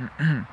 嗯